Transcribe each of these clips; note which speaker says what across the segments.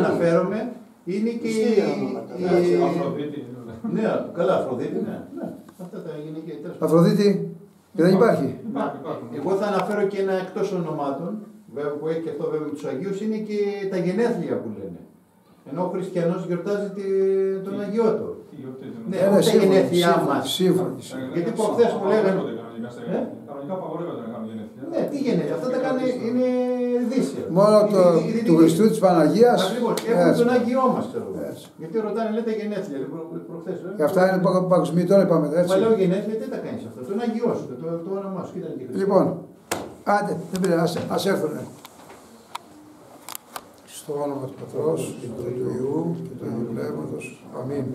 Speaker 1: αναφέρομαι είναι και η. η-
Speaker 2: Αφροδίτη.
Speaker 1: Ναι, καλά, Αφροδίτη, ναι. ναι. Αυτά τα γυναικεία τέλος πάντων.
Speaker 3: Αφροδίτη, δεν υπάρχει.
Speaker 2: Υπάρχουν, υπάρχουν.
Speaker 1: Εγώ θα αναφέρω και ένα εκτός ονομάτων, βέβαια που έχει και αυτό βέβαια με τους Αγίους, είναι και τα γενέθλια που λένε. Ενώ ο χριστιανός γιορτάζει τη- τον Αγιό του.
Speaker 2: Τι γιορτή δεν
Speaker 1: Ναι,
Speaker 2: είναι.
Speaker 1: όχι τα
Speaker 3: σύμφωνοι,
Speaker 1: γενέθλιά
Speaker 3: σύμφωνοι,
Speaker 1: μας.
Speaker 3: σύμφωνοι.
Speaker 2: Ε,
Speaker 1: Γιατί
Speaker 2: ε,
Speaker 1: προχθές που λέγανε-
Speaker 2: απαγορεύονται κανονικά στα
Speaker 1: Ε;
Speaker 2: γενέθλια. Κανονικά απαγορεύονται να κάνουν γενέθλια.
Speaker 1: Ναι, τι γενέθλια, αυτά τα κάνει, είναι δύσια.
Speaker 3: Μόνο το,
Speaker 1: Είναι- είναι-
Speaker 3: του
Speaker 1: είναι-
Speaker 3: Χριστού της Παναγίας.
Speaker 1: Ακριβώς, έχουν
Speaker 3: έτσι.
Speaker 1: τον Άγιό μας, ξέρω εγώ.
Speaker 3: Έτσι.
Speaker 1: Γιατί ρωτάνε, λέτε γενέθλια, λέει, προ- προχθές. ε.
Speaker 3: Και αυτά είναι πα- παγκοσμίοι, τώρα είπαμε έτσι.
Speaker 1: Μα λέω γενέθλια, τι τα κάνεις αυτό. Τον Αγιό σου, το, το όνομά σου. Κοίτα και Χριστός.
Speaker 3: Λοιπόν, άντε, δεν πειράζει, ας, ας έρθουνε. Στο όνομα του Πατρός και του Υιού και του Αγίου Πνεύματος. Αμήν.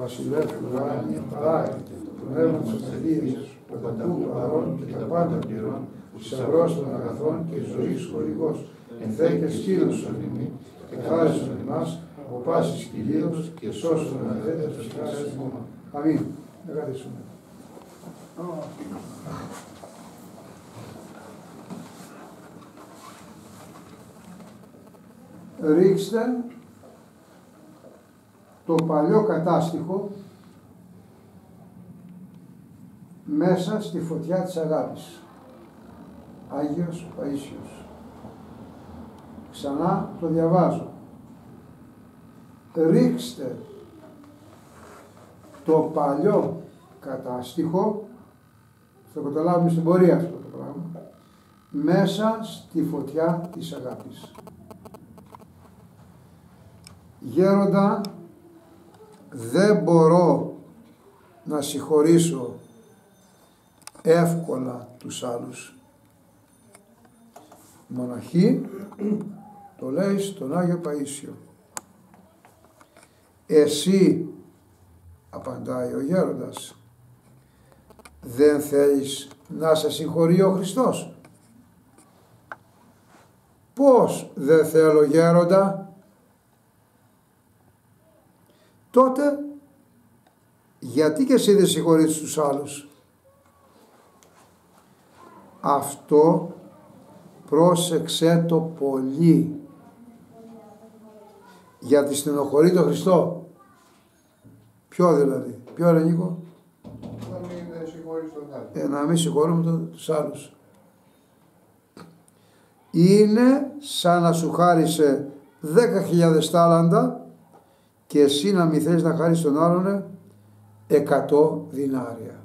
Speaker 3: Βασιλεύ του ουράνιου, παράγεται το πνεύμα της Αγίας, το παντού παρόν και τα πάντα πληρών, θησαυρός των αγαθών και ζωής χορηγός, ενθέ και σκύλος σου νημή, και χάρισον εμάς από πάσης κυλίος και σώσον αδέτες χάρης μόνο. Αμήν. Να καθίσουμε. ρίξτε το παλιό κατάστιχο μέσα στη φωτιά της αγάπης. Άγιος Παΐσιος. Ξανά το διαβάζω. Ρίξτε το παλιό κατάστιχο, θα το καταλάβουμε στην πορεία αυτό το πράγμα, μέσα στη φωτιά της αγάπης. Γέροντα, δεν μπορώ να συγχωρήσω εύκολα τους άλλους. Μοναχή το λέει στον Άγιο Παΐσιο. Εσύ, απαντάει ο γέροντας, δεν θέλεις να σε συγχωρεί ο Χριστός. Πώς δεν θέλω γέροντα, τότε γιατί και εσύ δεν συγχωρείς τους άλλους. Αυτό πρόσεξε το πολύ γιατί στενοχωρεί τον Χριστό. Ποιο δηλαδή, ποιο είναι Νίκο,
Speaker 4: Να μην συγχωρείς τον άλλο.
Speaker 3: ε, να μην συγχωρούμε τον, τους άλλους. Είναι σαν να σου χάρισε 10.000 τάλαντα και εσύ να μην θέλεις να χάρεις τον άλλον 100 δινάρια.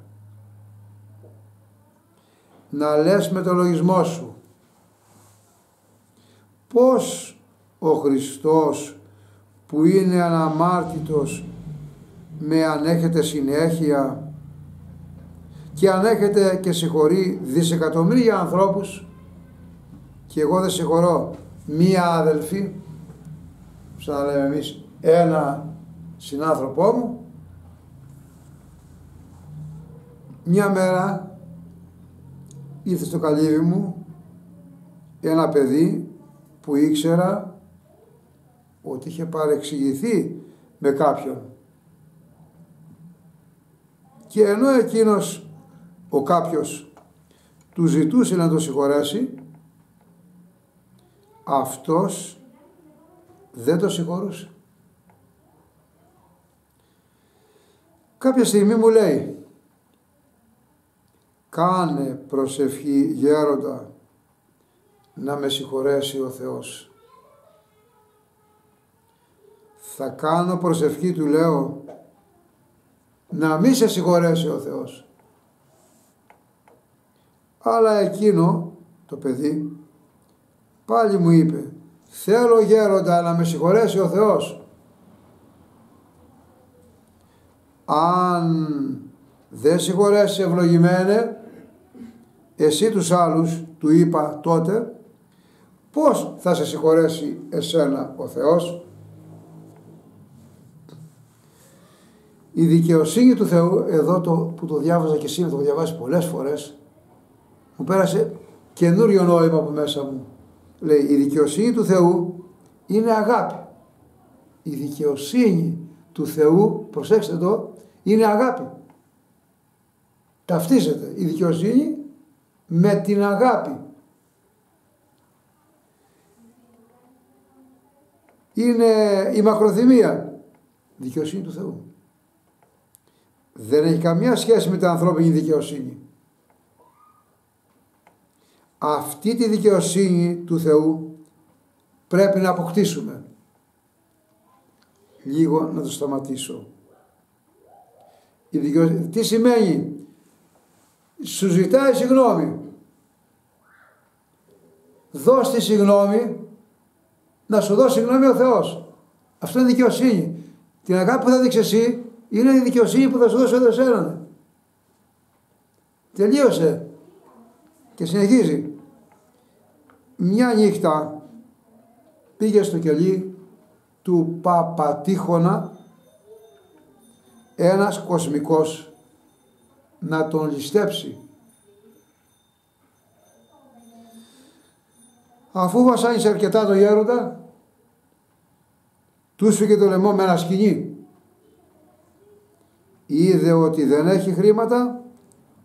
Speaker 3: Να λες με το λογισμό σου πώς ο Χριστός που είναι αναμάρτητος με ανέχεται συνέχεια και ανέχεται και συγχωρεί δισεκατομμύρια ανθρώπους; Και εγώ δεν συγχωρώ μία αδελφή σαν να λέμε εμείς ένα συνάνθρωπό μου. Μια μέρα ήρθε στο καλύβι μου ένα παιδί που ήξερα ότι είχε παρεξηγηθεί με κάποιον και ενώ εκείνος ο κάποιος του ζητούσε να το συγχωρέσει αυτός δεν το συγχωρούσε. Κάποια στιγμή μου λέει κάνε προσευχή γέροντα να με συγχωρέσει ο Θεός. Θα κάνω προσευχή του λέω να μη σε συγχωρέσει ο Θεός. Αλλά εκείνο το παιδί πάλι μου είπε θέλω γέροντα να με συγχωρέσει ο Θεός. Αν δεν συγχωρέσει ευλογημένε εσύ τους άλλους του είπα τότε πώς θα σε συγχωρέσει εσένα ο Θεός; Η δικαιοσύνη του Θεού εδώ το, που το διάβαζα και σήμερα το έχω διαβάσει πολλές φορές μου πέρασε καινούριο νόημα από μέσα μου. Λέει η δικαιοσύνη του Θεού είναι αγάπη. Η δικαιοσύνη του Θεού προσέξτε το είναι αγάπη. Ταυτίζεται η δικαιοσύνη με την αγάπη είναι η μακροθυμία. Δικαιοσύνη του Θεού. Δεν έχει καμία σχέση με την ανθρώπινη δικαιοσύνη. Αυτή τη δικαιοσύνη του Θεού πρέπει να αποκτήσουμε. Λίγο να το σταματήσω. Η δικαιοσύνη, τι σημαίνει; Σου ζητάει συγγνώμη. Δώσ' τη συγγνώμη να σου δώσει συγγνώμη ο Θεός. Αυτό είναι δικαιοσύνη. Την αγάπη που θα δείξεις εσύ είναι η δικαιοσύνη που θα σου δώσει ο Θεός Τελείωσε. Και συνεχίζει. Μια νύχτα πήγε στο κελί του Παπατήχωνα ένας κοσμικός να τον ληστέψει. Αφού βασάνισε αρκετά το γέροντα, τους σφίγγε το λαιμό με ένα σκηνή. Είδε ότι δεν έχει χρήματα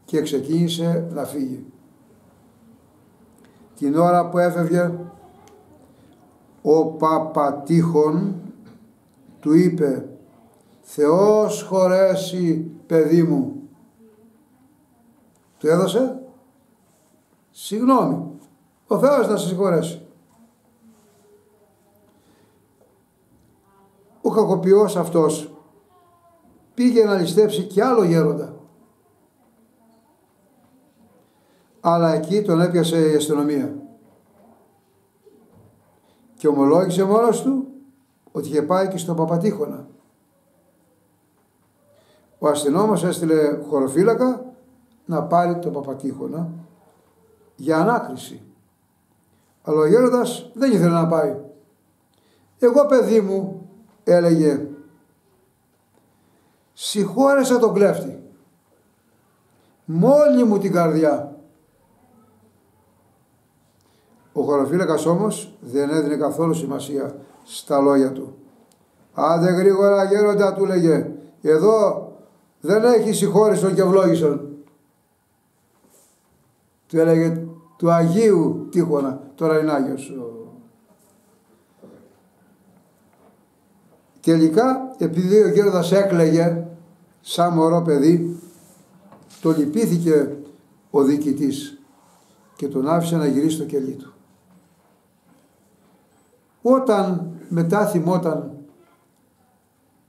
Speaker 3: και ξεκίνησε να φύγει. Την ώρα που έφευγε ο Παπατήχων του είπε «Θεός χωρέσει παιδί μου». Του έδωσε; «Συγγνώμη, ο Θεός να σε συγχωρέσει». Ο κακοποιός αυτός πήγε να ληστέψει κι άλλο γέροντα. Αλλά εκεί τον έπιασε η αστυνομία και ομολόγησε μόνος του ότι είχε πάει και στον Παπατήχωνα. Ο αστυνόμος έστειλε χωροφύλακα να πάρει τον Παπατήχωνα για ανάκριση. Αλλά ο γέροντας δεν ήθελε να πάει. Εγώ παιδί μου έλεγε συγχώρεσα τον κλέφτη μόλι μου την καρδιά ο χωροφύλακας όμως δεν έδινε καθόλου σημασία στα λόγια του. Άντε γρήγορα γέροντα του λέγε, εδώ δεν έχεις συγχώρησον και ευλόγησον. Του έλεγε του Αγίου Τύχωνα, τώρα είναι Άγιος. Τελικά επειδή ο γέροντας έκλαιγε σαν μωρό παιδί, το λυπήθηκε ο διοικητής και τον άφησε να γυρίσει στο κελί του. Όταν μετά θυμόταν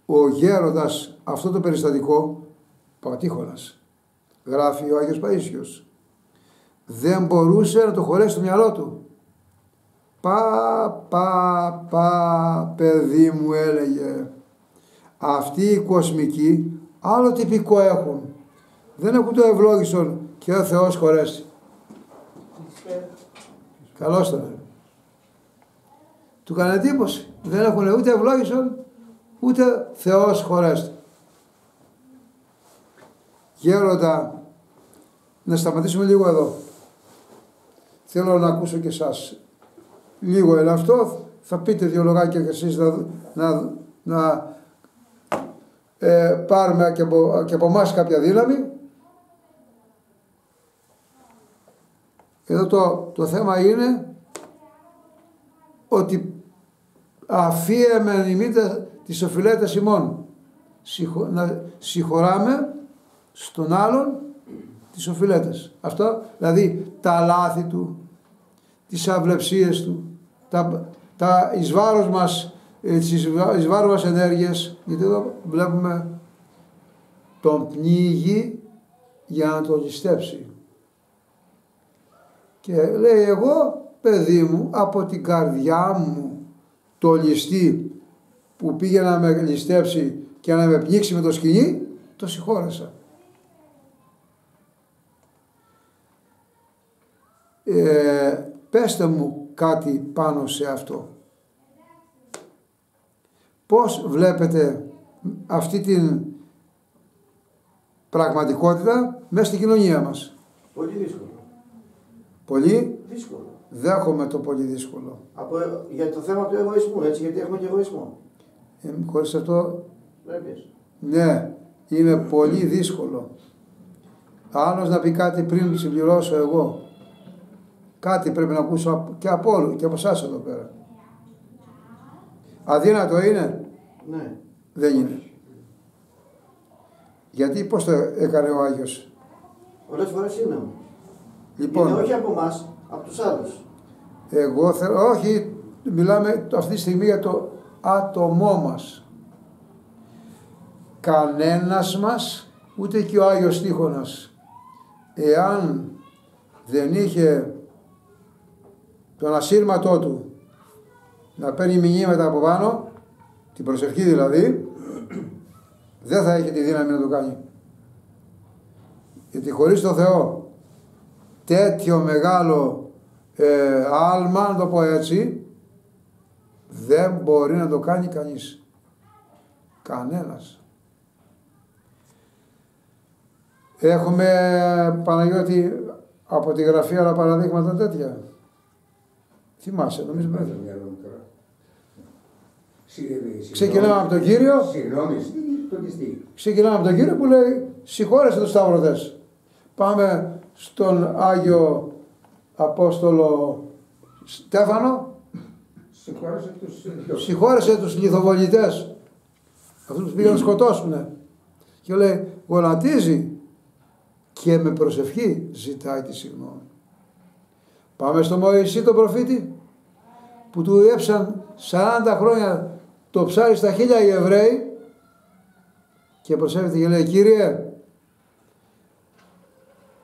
Speaker 3: ο γέροντας αυτό το περιστατικό, Παπατήχωνας, γράφει ο Άγιος Παΐσιος, δεν μπορούσε να το χωρέσει στο μυαλό του. Πα, πα, πα, παιδί μου έλεγε, αυτοί οι κοσμικοί άλλο τυπικό έχουν. Δεν έχουν το ευλόγησον και ο Θεός χωρέσει. Καλώς τον του κάνει εντύπωση. Δεν έχουν ούτε ευλόγησον, ούτε Θεός χωρέστε. Γέροντα, να σταματήσουμε λίγο εδώ. Θέλω να ακούσω και εσάς. Λίγο είναι αυτό, θα πείτε δύο λογάκια και εσείς να, να, να ε, πάρουμε και από, και από εμάς κάποια δύναμη. Εδώ το, το θέμα είναι ότι αφίεμε ημίτα τις οφειλέτες ημών. Συγχω, να συγχωράμε στον άλλον τις οφειλέτες. Αυτό, δηλαδή τα λάθη του, τις αυλεψίες του, τα, τα εις βάρος μας, ε, τις εις βάρος μας ενέργειες, γιατί εδώ βλέπουμε τον πνίγει για να τον ληστέψει. Και λέει εγώ παιδί μου από την καρδιά μου το ληστή που πήγε να με ληστέψει και να με πνίξει με το σκηνή το συγχώρεσα. Ε, πέστε μου κάτι πάνω σε αυτό. Πώς βλέπετε αυτή την πραγματικότητα μέσα στην κοινωνία μας;
Speaker 5: Πολύ δύσκολο.
Speaker 3: Πολύ;
Speaker 5: Δύσκολο.
Speaker 3: Δέχομαι το πολύ δύσκολο.
Speaker 5: Από, για το θέμα του εγωισμού, έτσι, γιατί έχουμε και εγωισμό.
Speaker 3: Ε, χωρίς αυτό,
Speaker 5: Βλέπεις.
Speaker 3: ναι, είναι πολύ δύσκολο. Άλλος να πει κάτι πριν συμπληρώσω εγώ. Κάτι πρέπει να ακούσω και από όλους και από εσάς εδώ πέρα. Αδύνατο είναι;
Speaker 5: Ναι.
Speaker 3: Δεν είναι. Γιατί πώς το έκανε ο Άγιος;
Speaker 5: Πολλές φορές είναι. όμως.
Speaker 3: Λοιπόν,
Speaker 5: Είναι όχι από εμάς, από τους άλλους.
Speaker 3: εγώ θέλω, όχι, μιλάμε αυτή τη στιγμή για το άτομό μας. Κανένας μας, ούτε και ο Άγιος Τύχωνας, εάν δεν είχε τον ασύρματό του να παίρνει μηνύματα από πάνω, την προσευχή δηλαδή, δεν θα έχει τη δύναμη να το κάνει. Γιατί χωρίς το Θεό τέτοιο μεγάλο ε, άλμα, να το πω έτσι, δεν μπορεί να το κάνει κανείς. Κανένας. Έχουμε Παναγιώτη από τη γραφή άλλα παραδείγματα τέτοια. Θυμάσαι, νομίζω
Speaker 6: Μάθα
Speaker 3: πρέπει.
Speaker 6: μυαλό μου τώρα. Συγγνώμη.
Speaker 3: Ξεκινάμε από τον Κύριο.
Speaker 6: Συγγνώμη, το τι τι.
Speaker 3: Ξεκινάμε από τον Κύριο που λέει συγχώρεσε τους σταυρωτές. Πάμε στον Άγιο Απόστολο Στέφανο,
Speaker 6: Συγχώρεσε τους
Speaker 3: συγχώρεσε τους λιθοβολητές. Αυτούς που πήγαν να σκοτώσουν. Και λέει γονατίζει και με προσευχή ζητάει τη συγγνώμη. Πάμε στο Μωυσή τον προφήτη που του έψαν 40 χρόνια το ψάρι στα χίλια οι Εβραίοι και προσεύχεται και λέει Κύριε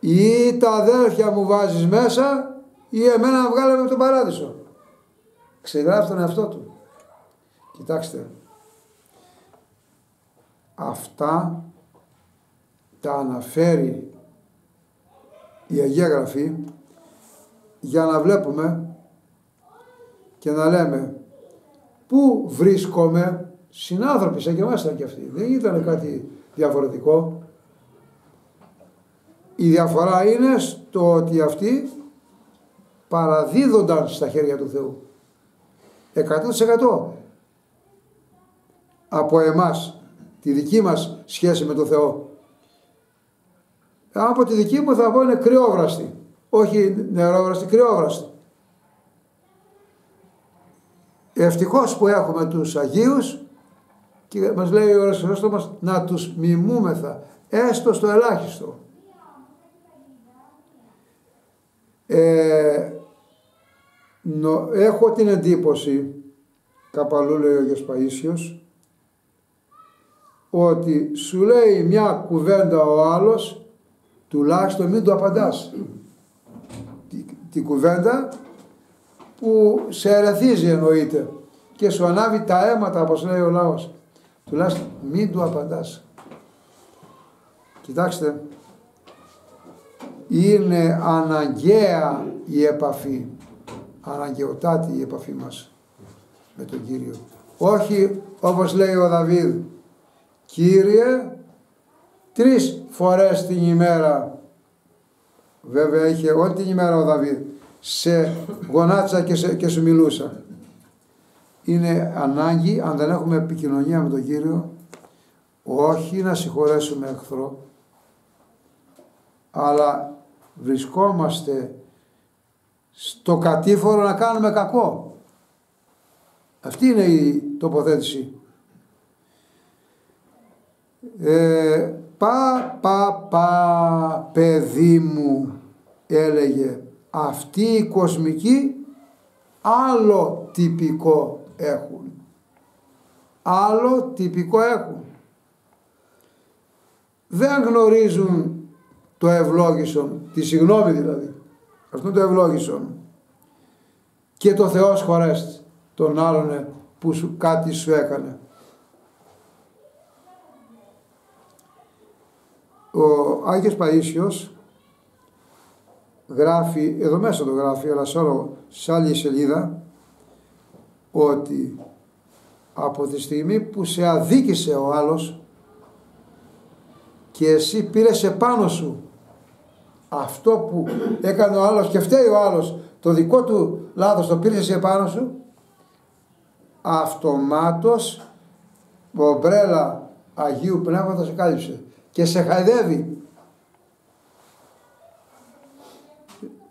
Speaker 3: ή τα αδέρφια μου βάζεις μέσα ή εμένα να βγάλε με τον παράδεισο. Ξεγράφει τον εαυτό του. Κοιτάξτε. Αυτά τα αναφέρει η Αγία Γραφή για να βλέπουμε και να λέμε πού βρίσκομαι; Συνάνθρωποι σαν και εμάς ήταν και αυτοί. Δεν ήταν κάτι διαφορετικό. Η διαφορά είναι στο ότι αυτοί παραδίδονταν στα χέρια του Θεού. 100% από εμάς τη δική μας σχέση με τον Θεό. Από τη δική μου θα πω είναι κρυόβραστη. Όχι νερόβραστη, κρυόβραστη. Ευτυχώς που έχουμε τους Αγίους και μας λέει ο Ρωσός μας να τους μιμούμεθα έστω στο ελάχιστο. Ε, νο- έχω την εντύπωση καπαλού λέει ο Αγιος Παΐσιος ότι σου λέει μια κουβέντα ο άλλος τουλάχιστον μην του απαντάς τη, τη κουβέντα που σε ερεθίζει εννοείται και σου ανάβει τα αίματα όπως λέει ο λαός. Τουλάχιστον μην του απαντάς. Κοιτάξτε είναι αναγκαία η επαφή αναγκαιοτάτη η επαφή μας με τον Κύριο. Όχι όπως λέει ο Δαβίδ Κύριε τρεις φορές την ημέρα βέβαια είχε όλη την ημέρα ο Δαβίδ σε γονάτισα και, σε, και σου μιλούσα είναι ανάγκη αν δεν έχουμε επικοινωνία με τον Κύριο όχι να συγχωρέσουμε εχθρό αλλά βρισκόμαστε στο κατήφορο να κάνουμε κακό. Αυτή είναι η τοποθέτηση. Ε, πα, πα, πα, παιδί μου, έλεγε, αυτοί οι κοσμικοί άλλο τυπικό έχουν. Άλλο τυπικό έχουν. Δεν γνωρίζουν το ευλόγησον, τη συγνώμη δηλαδή. Αυτό το ευλόγησον. Και το Θεός χωρέστη τον άλλον που σου, κάτι σου έκανε. Ο Άγιος Παΐσιος γράφει, εδώ μέσα το γράφει, αλλά σε, όλο, σε άλλη σελίδα, ότι από τη στιγμή που σε αδίκησε ο άλλος και εσύ πήρες επάνω σου αυτό που έκανε ο άλλος και φταίει ο άλλος το δικό του λάθος το πήρες εσύ επάνω σου αυτομάτως ομπρέλα Αγίου Πνεύματος σε κάλυψε και σε χαϊδεύει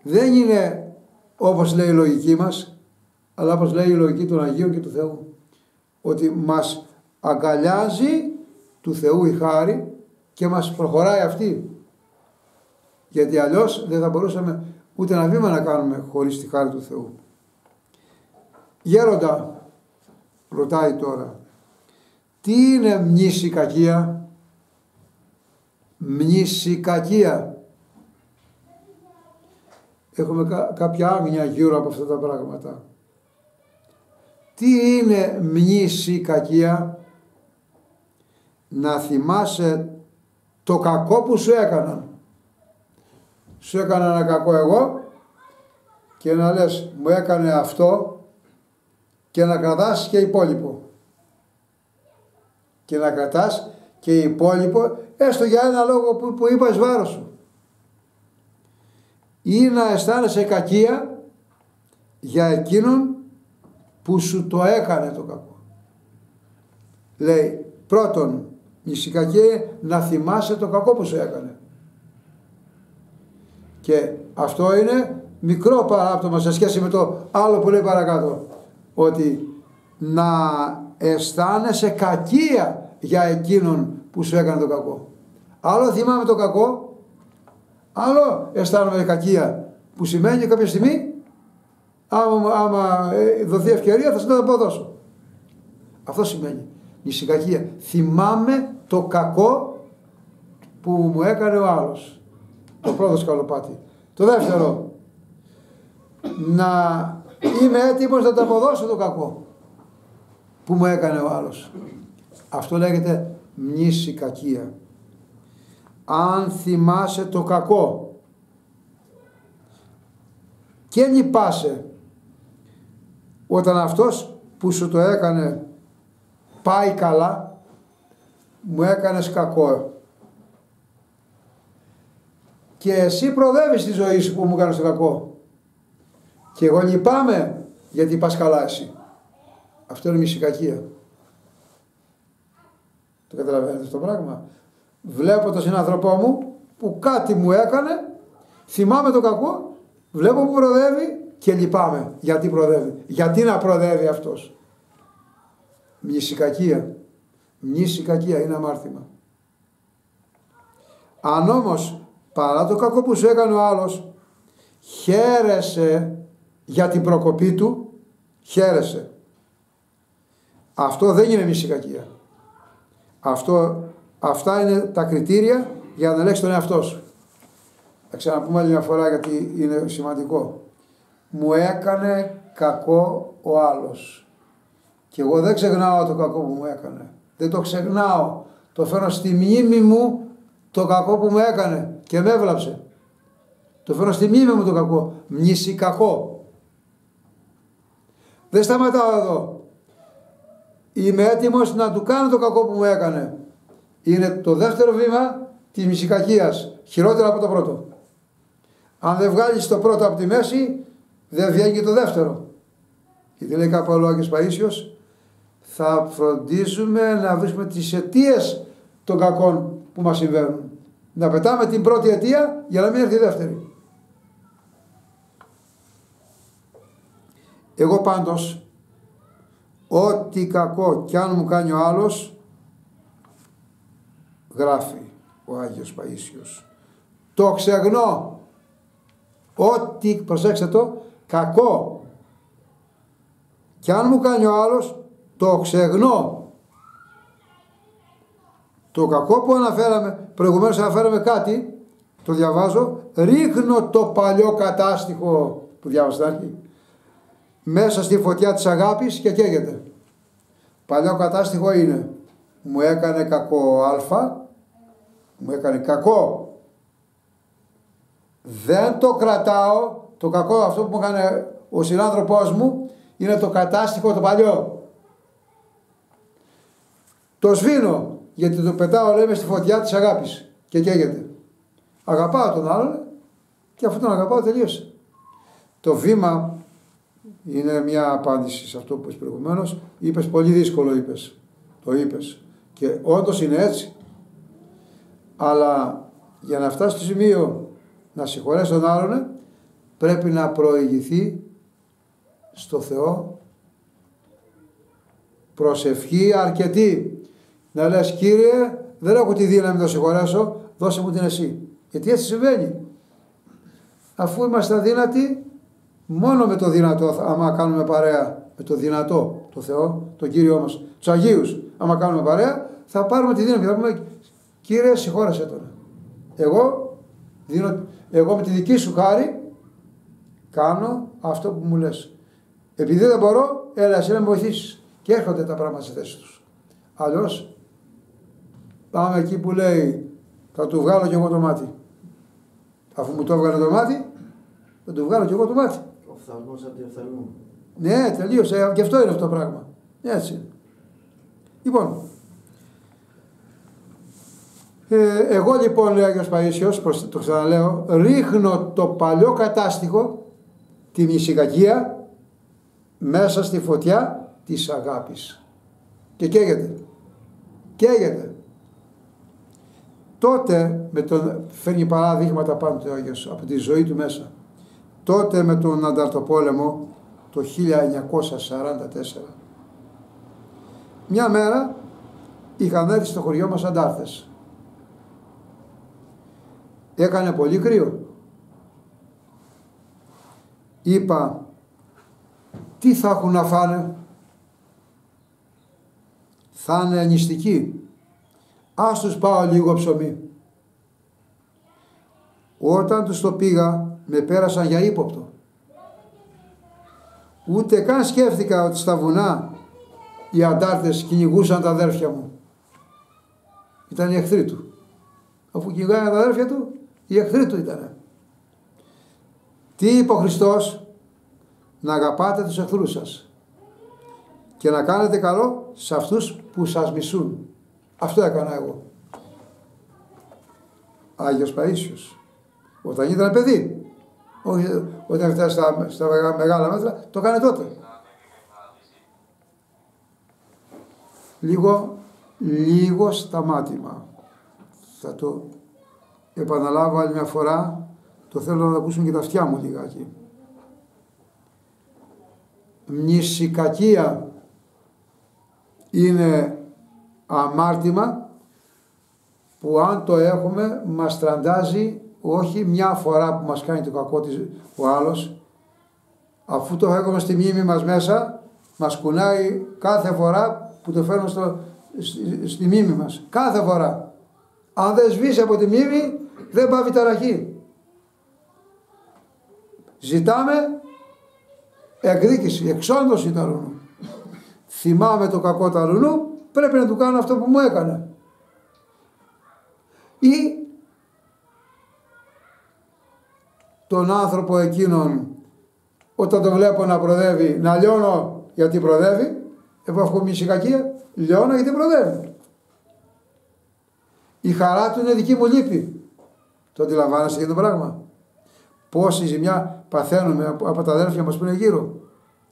Speaker 3: δεν είναι όπως λέει η λογική μας αλλά όπως λέει η λογική των Αγίων και του Θεού ότι μας αγκαλιάζει του Θεού η χάρη και μας προχωράει αυτή. Γιατί αλλιώς δεν θα μπορούσαμε ούτε ένα βήμα να κάνουμε χωρίς τη χάρη του Θεού. Γέροντα, ρωτάει τώρα, τι είναι μνήση κακία, μνήση κακία. Έχουμε κα- κάποια άγνοια γύρω από αυτά τα πράγματα. Τι είναι μνήση κακία, να θυμάσαι το κακό που σου έκαναν. Σου έκανα ένα κακό εγώ και να λες μου έκανε αυτό και να κρατάς και υπόλοιπο. Και να κρατάς και υπόλοιπο έστω για ένα λόγο που, που είπα εις βάρος σου. Ή να αισθάνεσαι κακία για εκείνον που σου το έκανε το κακό. Λέει πρώτον η κακία είναι να θυμάσαι το κακό που σου έκανε. Και αυτό είναι μικρό παράπτωμα σε σχέση με το άλλο που λέει παρακάτω. Ότι να αισθάνεσαι κακία για εκείνον που σου έκανε το κακό. Άλλο θυμάμαι το κακό, άλλο αισθάνομαι κακία που σημαίνει κάποια στιγμή άμα, άμα ε, δοθεί ευκαιρία θα σου το αποδώσω. Αυτό σημαίνει η σιγακία. Θυμάμαι το κακό που μου έκανε ο άλλος. Το πρώτο σκαλοπάτι. Το δεύτερο, να είμαι έτοιμος να το αποδώσω το κακό που μου έκανε ο άλλος. Αυτό λέγεται μνήση κακία. Αν θυμάσαι το κακό και λυπάσαι όταν αυτός που σου το έκανε πάει καλά, μου έκανες κακό. Και εσύ προδεύεις τη ζωή σου που μου έκανες το κακό. Και εγώ λυπάμαι γιατί πας καλά εσύ. Αυτό είναι μισικακία. Το καταλαβαίνετε αυτό το πράγμα. Βλέπω τον συνάνθρωπό μου που κάτι μου έκανε, θυμάμαι το κακό, βλέπω που προδεύει και λυπάμαι. Γιατί προδεύει. Γιατί να προδεύει αυτός; Μνησικακία. Μνησικακία είναι αμάρτημα. Αν όμως παρά το κακό που σου έκανε ο άλλος χαίρεσαι για την προκοπή του, χαίρεσαι. Αυτό δεν είναι μνησικακία. Αυτό, αυτά είναι τα κριτήρια για να ελέγξει τον εαυτό σου. Θα ξαναπούμε άλλη μια φορά γιατί είναι σημαντικό. Μου έκανε κακό ο άλλος. Και εγώ δεν ξεχνάω το κακό που μου έκανε. Δεν το ξεχνάω. Το φέρνω στη μνήμη μου το κακό που μου έκανε και με έβλαψε. Το φέρνω στη μνήμη μου το κακό. Μνήση κακό. Δεν σταματάω εδώ. Είμαι έτοιμος να του κάνω το κακό που μου έκανε. Είναι το δεύτερο βήμα της μυσικακίας. Χειρότερο από το πρώτο. Αν δεν βγάλεις το πρώτο από τη μέση, δεν βγαίνει και το δεύτερο. Γιατί λέει κάπου άλλο ο Άγιος Παΐσιος, θα φροντίζουμε να βρίσκουμε τις αιτίες των κακών που μας συμβαίνουν. Να πετάμε την πρώτη αιτία για να μην έρθει η δεύτερη. Εγώ πάντως, ό,τι κακό κι αν μου κάνει ο άλλος, γράφει ο Άγιος Παΐσιος. Το ξεγνώ. Ό,τι, προσέξτε το, κακό. Κι αν μου κάνει ο άλλος, το ξεγνώ. Το κακό που αναφέραμε, προηγουμένως αναφέραμε κάτι, το διαβάζω, ρίχνω το παλιό κατάστοιχο που διάβασα στην αρχή, μέσα στη φωτιά της αγάπης και καίγεται. Παλιό κατάστοιχο είναι, μου έκανε κακό α, μου έκανε κακό. Δεν το κρατάω, το κακό αυτό που μου έκανε ο συνάνθρωπός μου, είναι το κατάστοιχο το παλιό. Το σβήνω γιατί το πετάω λέμε στη φωτιά της αγάπης και καίγεται. Αγαπάω τον άλλον και αφού τον αγαπάω τελείωσε. Το βήμα είναι μια απάντηση σε αυτό που είπες προηγουμένως. Είπες πολύ δύσκολο είπες. Το είπες. Και όντως είναι έτσι. Αλλά για να φτάσει στο σημείο να συγχωρέσει τον άλλον πρέπει να προηγηθεί στο Θεό προσευχή αρκετή. Να λες Κύριε δεν έχω τη δύναμη να το συγχωρέσω, δώσε μου την εσύ. Γιατί έτσι συμβαίνει. Αφού είμαστε αδύνατοι, μόνο με το δυνατό, άμα κάνουμε παρέα με το δυνατό, το Θεό, τον Κύριο μας, τους Αγίους, άμα κάνουμε παρέα, θα πάρουμε τη δύναμη. Θα πούμε, Κύριε συγχώρεσέ τον. Εγώ, δίνω, εγώ με τη δική σου χάρη κάνω αυτό που μου λες. Επειδή δεν μπορώ, έλα εσύ να με βοηθήσεις. Και έρχονται τα πράγματα στη θέση τους. Αλλιώς πάμε εκεί που λέει θα του βγάλω κι εγώ το μάτι. Αφού μου το έβγαλε το μάτι, θα του βγάλω κι εγώ το μάτι.
Speaker 5: Ο φθαλμός από την οφθαλμού.
Speaker 3: Ναι, τελείωσε. Και αυτό είναι αυτό το πράγμα. Έτσι. είναι. Λοιπόν, ε, εγώ λοιπόν, λέει ο Άγιος Παΐσιος, προς, το ξαναλέω, ρίχνω το παλιό κατάστοιχο, την ησυχακία, μέσα στη φωτιά της αγάπης. Και καίγεται. Καίγεται. Τότε, με τον, φέρνει παράδειγματα πάνω του Άγιος, από τη ζωή του μέσα. Τότε με τον Ανταρτοπόλεμο, το 1944, μια μέρα είχαν έρθει στο χωριό μας αντάρτες. Έκανε πολύ κρύο. Είπα, τι θα έχουν να φάνε; Θα είναι νηστικοί. Ας τους πάω λίγο ψωμί. Όταν τους το πήγα, με πέρασαν για ύποπτο. Ούτε καν σκέφτηκα ότι στα βουνά οι αντάρτες κυνηγούσαν τα αδέρφια μου. Ήταν οι εχθροί του. Αφού κυνηγάγανε τα αδέρφια του, οι εχθροί του ήταν. Τι είπε ο Χριστός, να αγαπάτε τους εχθρούς σας και να κάνετε καλό σε αυτούς που σας μισούν. Αυτό έκανα εγώ. Άγιος Παΐσιος. Όταν ήταν παιδί. Όχι όταν φτάσει στα, στα μεγάλα μέτρα, το έκανε τότε. Λίγο, λίγο σταμάτημα. Θα το επαναλάβω άλλη μια φορά. Το θέλω να το ακούσουν και τα αυτιά μου λιγάκι. Μνησικακία είναι αμάρτημα που αν το έχουμε μας τραντάζει όχι μια φορά που μας κάνει το κακό της, ο άλλος αφού το έχουμε στη μνήμη μας μέσα μας κουνάει κάθε φορά που το φέρνουμε στο, στη, στη μνήμη μας κάθε φορά αν δεν σβήσει από τη μνήμη δεν πάει ταραχή. Ζητάμε εκδίκηση, εξόντωση του αλουνού θυμάμαι το κακό του αλουνού πρέπει να του κάνω αυτό που μου έκανε. Ή τον άνθρωπο εκείνον όταν τον βλέπω να προδεύει να λιώνω γιατί προδεύει εγώ έχω μισή κακία λιώνω γιατί προδεύει η χαρά του είναι δική μου λύπη το αντιλαμβάνεστε για το πράγμα. Πόση ζημιά παθαίνουμε από τα αδέρφια μας που είναι γύρω.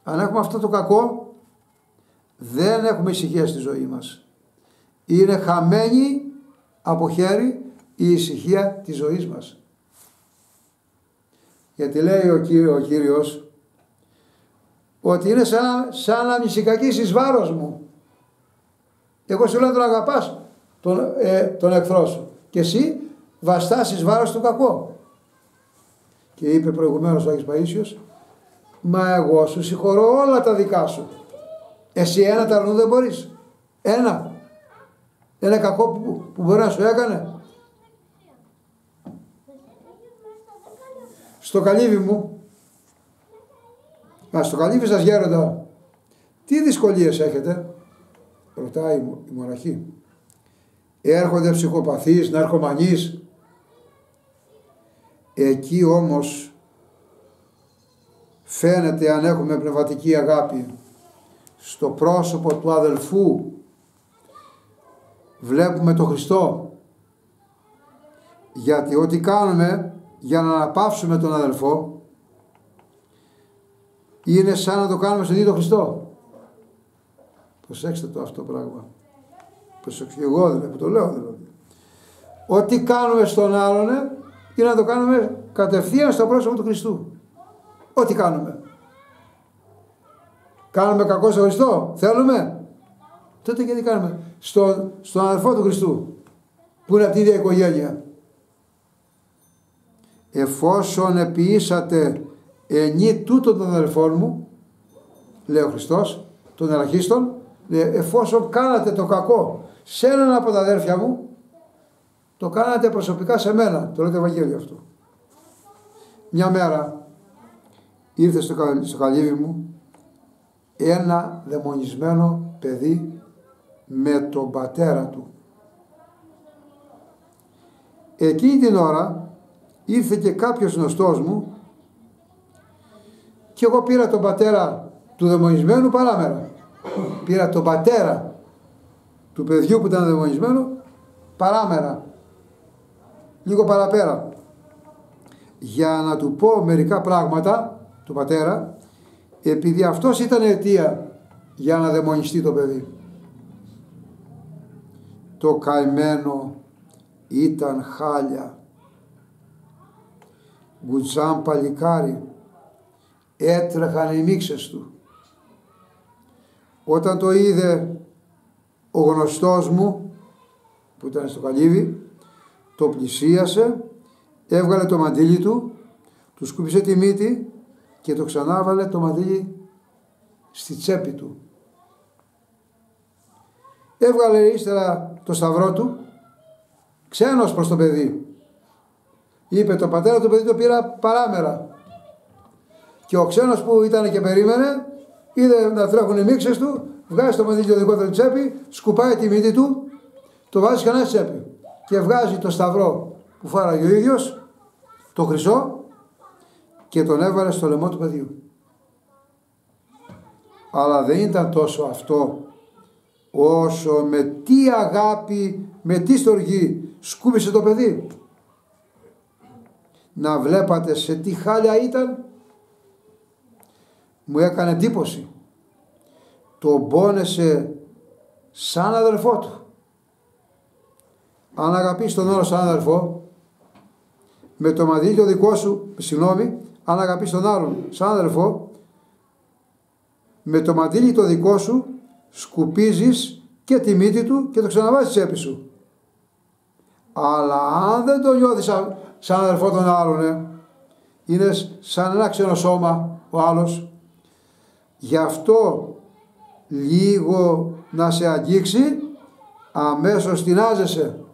Speaker 3: Αν έχουμε αυτό το κακό δεν έχουμε ησυχία στη ζωή μας. Είναι χαμένη από χέρι η ησυχία της ζωής μας. Γιατί λέει ο, κύριο, ο Κύριος ότι είναι σαν, σαν να μυσικακίσεις βάρος μου. Εγώ σου λέω να τον αγαπάς τον, ε, τον εχθρό σου. Και εσύ βαστάσεις βάρος του κακό. Και είπε προηγουμένως ο Άγιος Παΐσιος μα εγώ σου συγχωρώ όλα τα δικά σου. Εσύ ένα τα δεν μπορείς. Ένα. Ένα κακό που, που μπορεί να σου έκανε. στο καλύβι μου, α, στο καλύβι σας γέροντα, τι δυσκολίες έχετε, ρωτάει η μοναχή. Έρχονται ψυχοπαθείς, ναρκωμανείς. Εκεί όμως φαίνεται αν έχουμε πνευματική αγάπη στο πρόσωπο του αδελφού βλέπουμε τον Χριστό γιατί ό,τι κάνουμε για να αναπαύσουμε τον αδελφό είναι σαν να το κάνουμε στον ίδιο Χριστό. Προσέξτε το αυτό το πράγμα. Προσέξτε εγώ δηλαδή που το λέω δηλαδή. Ό,τι κάνουμε στον άλλον είναι να το κάνουμε κατευθείαν στο πρόσωπο του Χριστού. Ό,τι κάνουμε. Κάνουμε κακό στον Χριστό. Θέλουμε. Τότε γιατί κάνουμε; Στον, στον αδερφό του Χριστού που είναι από την ίδια οικογένεια. Εφόσον επιήσατε ενή τούτο των αδερφών μου, λέει ο Χριστός, των ελαχίστων, λέει, εφόσον κάνατε το κακό σε έναν από τα αδέρφια μου, το κάνατε προσωπικά σε μένα. Το λέει το Ευαγγέλιο αυτό. Μια μέρα ήρθε στο, κα- στο καλύβι μου ένα δαιμονισμένο παιδί με τον πατέρα του. Εκείνη την ώρα ήρθε και κάποιος γνωστός μου και εγώ πήρα τον πατέρα του δαιμονισμένου παράμερα. Πήρα τον πατέρα του παιδιού που ήταν δαιμονισμένο παράμερα. Λίγο παραπέρα. Για να του πω μερικά πράγματα του πατέρα επειδή αυτός ήταν αιτία για να δαιμονιστεί το παιδί. Το καημένο ήταν χάλια. Γκουτζάν παλικάρι. Έτρεχαν οι μίξες του. Όταν το είδε ο γνωστός μου που ήταν στο καλύβι, το πλησίασε, έβγαλε το μαντίλι του, του σκούπισε τη μύτη και το ξανάβαλε το μαντίλι στη τσέπη του. Έβγαλε ύστερα το σταυρό του, ξένος προς το παιδί. Είπε το πατέρα του παιδί το πήρα παράμερα. Και ο ξένος που ήταν και περίμενε, είδε να τρέχουν οι μίξες του, βγάζει το μαντίλι το δικό του τσέπη, σκουπάει τη μύτη του, το βάζει ξανά στη τσέπη. Και βγάζει το σταυρό που φάραγε ο ίδιος, το χρυσό, και τον έβαλε στο λαιμό του παιδιού. Αλλά δεν ήταν τόσο αυτό όσο με τι αγάπη, με τι στοργή σκούπισε το παιδί. Να βλέπατε σε τι χάλια ήταν. Μου έκανε εντύπωση. Το πόνεσε σαν αδερφό του. Αν αγαπείς τον άλλο σαν αδερφό, με το μαδίλιο δικό σου, συγγνώμη, αν αγαπείς τον άλλον σαν αδερφό, με το μαντίλι το δικό σου σκουπίζεις και τη μύτη του και το ξαναβάζεις στη τσέπη σου. Αλλά αν δεν το νιώθεις σαν, σαν αδερφό των άλλων, ε, είναι σαν ένα ξένο σώμα ο άλλος. Γι' αυτό λίγο να σε αγγίξει, αμέσως τεινάζεσαι.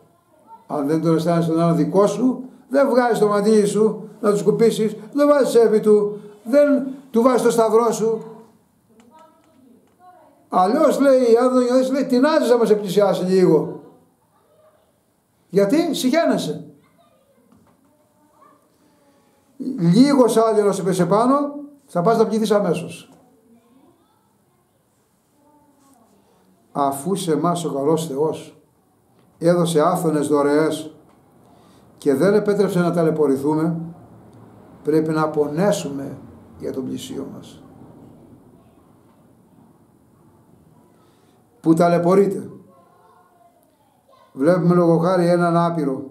Speaker 3: Αν δεν τον αισθάνεσαι τον άλλον δικό σου, δεν βγάζεις το μαντίλι σου να του σκουπίσεις, δεν βάζεις τσέπη του, δεν του βάζεις το σταυρό σου. Αλλιώς λέει, αν δεν νιώθεις, λέει, τεινάζεις να μας επλησιάσει λίγο. Γιατί συγχαίνεσαι. Λίγος άλλο να σε πέσει πάνω, θα πας να πληθείς αμέσως. Αφού σε εμάς ο καλός Θεός έδωσε άφθονες δωρεές και δεν επέτρεψε να ταλαιπωρηθούμε, πρέπει να πονέσουμε για τον πλησίο μας. Που ταλαιπωρείται. Βλέπουμε λόγω χάρη έναν άπειρο.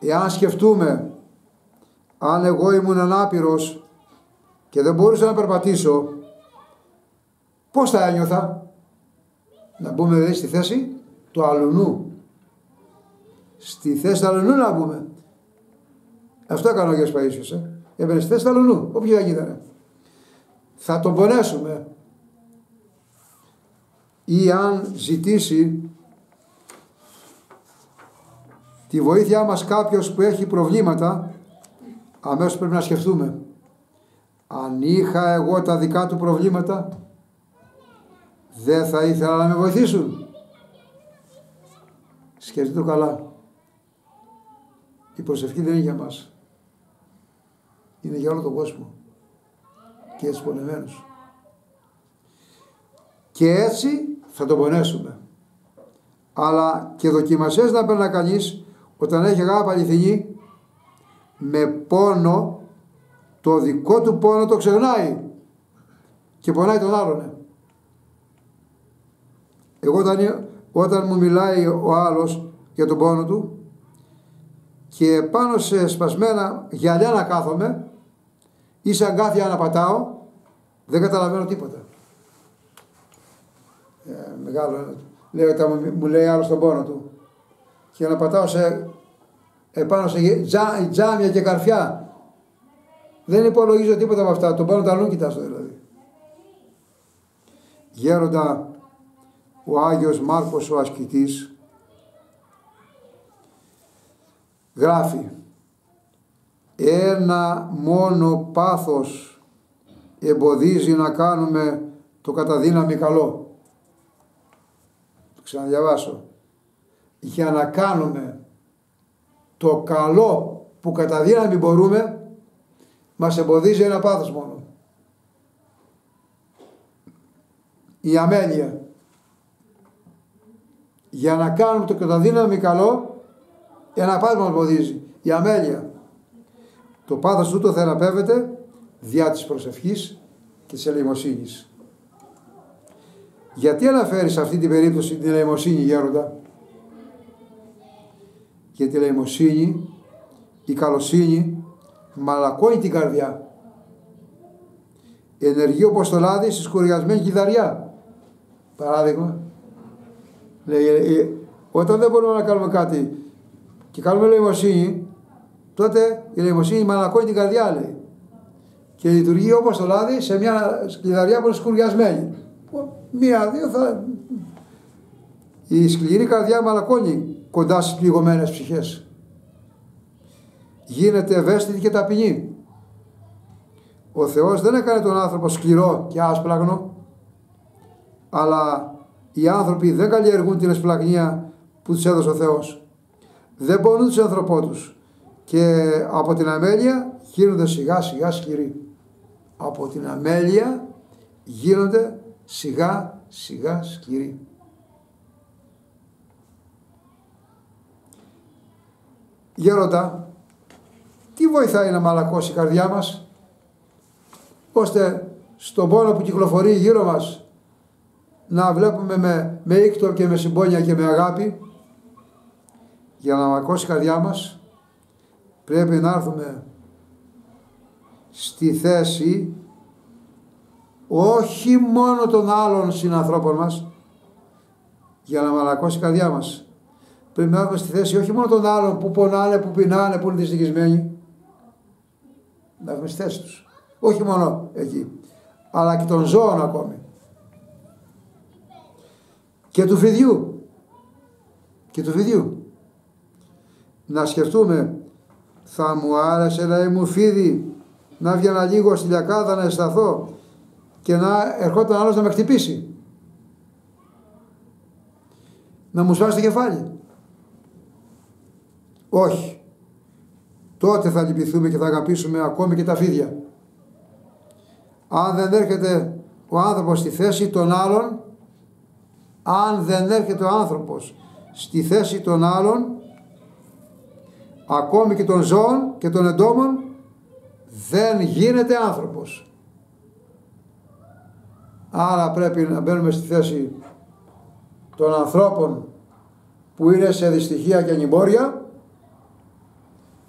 Speaker 3: Εάν σκεφτούμε αν εγώ ήμουν ανάπηρος και δεν μπορούσα να περπατήσω, πώς θα ένιωθα; Να μπούμε δηλαδή στη θέση του αλουνού. Στη θέση του αλουνού να μπούμε. Αυτό έκανε ο Αγιος Παΐσιος. Ε. Έμπαινε στη θέση του αλουνού, όποια ήταν. Θα τον πονέσουμε. Ή αν ζητήσει τη βοήθειά μας κάποιος που έχει προβλήματα, αμέσως πρέπει να σκεφτούμε. Αν είχα εγώ τα δικά του προβλήματα, δεν θα ήθελα να με βοηθήσουν. Σκεφτείτε το καλά. Η προσευχή δεν είναι για μας. Είναι για όλο τον κόσμο. Και έτσι πονεμένους. Και έτσι θα τον πονέσουμε. Αλλά και δοκιμασίες να παίρνει κανείς όταν έχει αγάπη αληθινή με πόνο το δικό του πόνο το ξεχνάει και πονάει τον άλλον. Εγώ όταν, όταν μου μιλάει ο άλλος για τον πόνο του και πάνω σε σπασμένα γυαλιά να κάθομαι ή σε αγκάθια να πατάω δεν καταλαβαίνω τίποτα. Ε, Μεγάλο είναι. Λέει όταν μου λέει άλλο τον πόνο του. Και να πατάω σε, επάνω σε γε- τζά, τζάμια και καρφιά. Δεν υπολογίζω τίποτα από αυτά. Τον πόνο τα αλλού κοιτάζω δηλαδή. Γέροντα ο Άγιος Μάρκος ο ασκητής γράφει ένα μόνο πάθος εμποδίζει να κάνουμε το καταδύναμη καλό. Το ξαναδιαβάσω. Για να κάνουμε το καλό που κατά δύναμη μπορούμε, μας εμποδίζει ένα πάθος μόνο. Η αμέλεια. Για να κάνουμε το κατά δύναμη καλό, ένα πάθος μας εμποδίζει. Η αμέλεια. Το πάθος τούτο θεραπεύεται διά της προσευχής και της ελεημοσύνης. Γιατί αναφέρεις σε αυτή την περίπτωση την ελεημοσύνη γέροντα; Γιατί η ελεημοσύνη, η καλοσύνη μαλακώνει την καρδιά. Ενεργεί όπως το λάδι στη σκουριασμένη κιδαριά. Παράδειγμα. Λέει, ε, ε, όταν δεν μπορούμε να κάνουμε κάτι και κάνουμε ελεημοσύνη, τότε η ελεημοσύνη μαλακώνει την καρδιά λέει. Και λειτουργεί όπως το λάδι σε μια κλειδαριά που είναι σκουριασμένη. Μία-δύο θα... Η σκληρή καρδιά μαλακώνει κοντά στις πληγωμένες ψυχές. Γίνεται ευαίσθητη και ταπεινή. Ο Θεός δεν έκανε τον άνθρωπο σκληρό και άσπλαγνο, αλλά οι άνθρωποι δεν καλλιεργούν την εσπλαγνία που τους έδωσε ο Θεός. Δεν πονούν τους άνθρωπό τους και από την αμέλεια γίνονται σιγά σιγά σκληροί. Από την αμέλεια γίνονται σιγά σιγά σκληροί. Γέροντα, τι βοηθάει να μαλακώσει η καρδιά μας, ώστε στον πόνο που κυκλοφορεί γύρω μας να βλέπουμε με, με ήκτο και με συμπόνια και με αγάπη, για να μαλακώσει η καρδιά μας, πρέπει να έρθουμε στη θέση όχι μόνο των άλλων συνανθρώπων μας για να μαλακώσει η καρδιά μας. Πρέπει να έρθουμε στη θέση όχι μόνο των άλλων που πονάνε, που πεινάνε, που είναι δυστυχισμένοι. Να έρθουμε στη θέση τους. Όχι μόνο εκεί. Αλλά και των ζώων ακόμη. Και του φιδιού. Και του φιδιού. Να σκεφτούμε θα μου άρεσε να ήμουν φίδι να βγαίνα λίγο στη λιακάδα να αισθαθώ και να ερχόταν άλλος να με χτυπήσει. Να μου σπάσει το κεφάλι. Όχι. Τότε θα λυπηθούμε και θα αγαπήσουμε ακόμη και τα φίδια. Αν δεν έρχεται ο άνθρωπος στη θέση των άλλων, αν δεν έρχεται ο άνθρωπος στη θέση των άλλων, ακόμη και των ζώων και των εντόμων, δεν γίνεται άνθρωπος. Άρα πρέπει να μπαίνουμε στη θέση των ανθρώπων που είναι σε δυστυχία και ανημπόρια,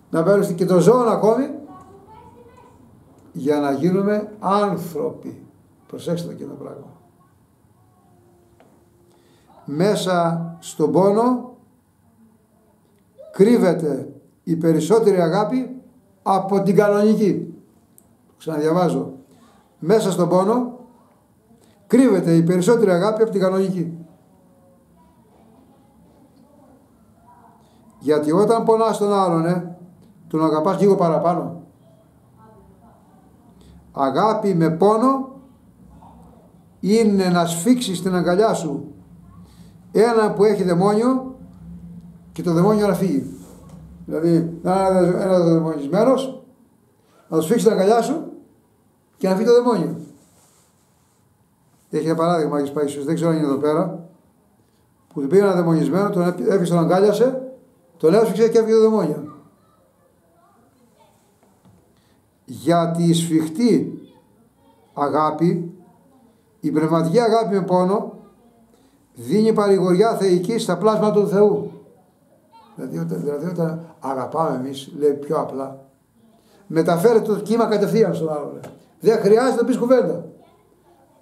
Speaker 3: να μπαίνουμε και των ζώων ακόμη, για να γίνουμε άνθρωποι. Προσέξτε το και το πράγμα. Μέσα στον πόνο κρύβεται η περισσότερη αγάπη από την κανονική. Ξαναδιαβάζω. Μέσα στον πόνο κρύβεται η περισσότερη αγάπη από την κανονική. Γιατί όταν πονάς τον άλλον, ε, τον αγαπάς λίγο παραπάνω. Αγάπη με πόνο είναι να σφίξεις την αγκαλιά σου ένα που έχει δαιμόνιο και το δαιμόνιο να φύγει. Δηλαδή, να είναι ένα δαιμονισμένος, να τους σφίξει την αγκαλιά σου και να φύγει το δαιμόνιο. Έχει ένα παράδειγμα, έχεις πάει δεν ξέρω αν είναι εδώ πέρα, που του πήρε ένα δαιμονισμένο, τον έφυγε, τον αγκάλιασε, τον έσφιξε και έφυγε το δαιμόνιο. Γιατί η σφιχτή αγάπη, η πνευματική αγάπη με πόνο, δίνει παρηγοριά θεϊκή στα πλάσματα του Θεού. Δηλαδή όταν, δηλαδή όταν αγαπάμε εμείς, λέει πιο απλά, μεταφέρεται το κύμα κατευθείαν στον άλλο. Δεν χρειάζεται να πεις κουβέντα.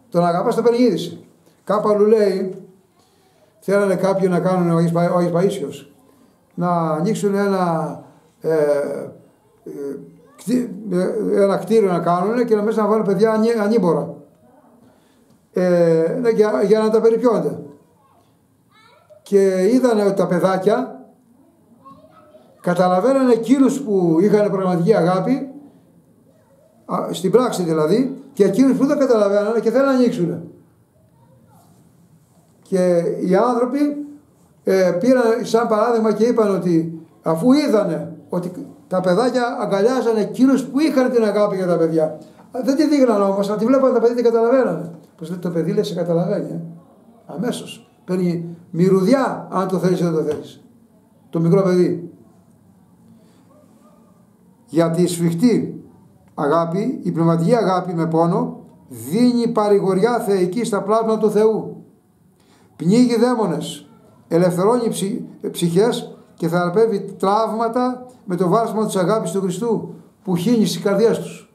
Speaker 3: Τον αγαπάς, το περιγύρισε. Κάπου αλλού λέει, θέλανε κάποιοι να κάνουν ο Άγιος, Πα- ο Άγιος Παΐσιος, να ανοίξουν ένα, ε, ε, κτί- ε, ένα κτίριο να κάνουν και να μέσα να βάλουν παιδιά ανή- ανήμπορα. Ε, ναι, για, για να τα περιποιώνται. Και είδανε ότι τα παιδάκια καταλαβαίνανε εκείνους που είχαν πραγματική αγάπη, α, στην πράξη δηλαδή, και εκείνους που δεν καταλαβαίνανε και θέλουν να ανοίξουν. Και οι άνθρωποι ε, πήραν σαν παράδειγμα και είπαν ότι αφού είδανε ότι τα παιδάκια αγκαλιάζανε εκείνους που είχαν την αγάπη για τα παιδιά. Α, Δεν τη δείχναν όμως, αλλά τη βλέπανε τα παιδιά την καταλαβαίνανε. Πως λέει το παιδί λέει σε καταλαβαίνει, ε. αμέσως. Παίρνει μυρουδιά αν το θέλεις ή δεν το θέλεις. Το μικρό παιδί. Για τη σφιχτή αγάπη, η πνευματική αγάπη με πόνο, δίνει παρηγοριά θεϊκή στα πλάσματα του Θεού. Πνίγει δαίμονες, ελευθερώνει ψυχ, ψυχές και θεραπεύει τραύματα με το βάσμα της αγάπης του Χριστού που χύνει στις καρδιές τους.